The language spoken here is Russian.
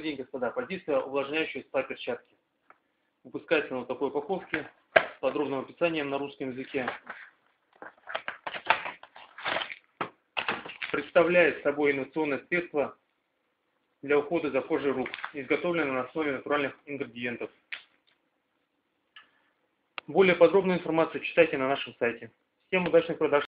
Добрый день, господа. А позиция увлажняющая спа-перчатки. Выпускается на вот такой упаковке с подробным описанием на русском языке. Представляет собой инновационное средство для ухода за кожей рук, изготовлено на основе натуральных ингредиентов. Более подробную информацию читайте на нашем сайте. Всем удачных продаж!